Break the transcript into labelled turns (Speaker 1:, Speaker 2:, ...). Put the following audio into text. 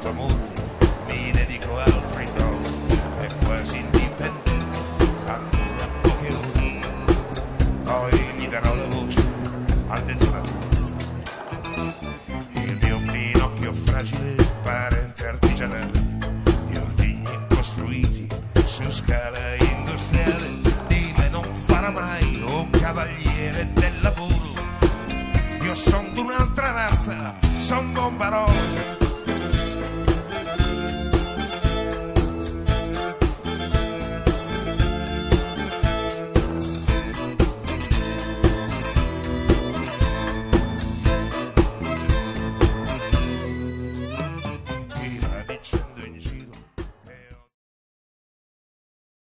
Speaker 1: sotto mondo, mi dedico al ritrovo, è quasi indipendente, ancora poche ore, poi gli darò la voce. Al detonatore. Il mio pinocchio fragile, parente artigianale, di ordigni costruiti su scala industriale, di me non farà mai un cavaliere del lavoro, io sono d'un'altra razza, sono bombarone.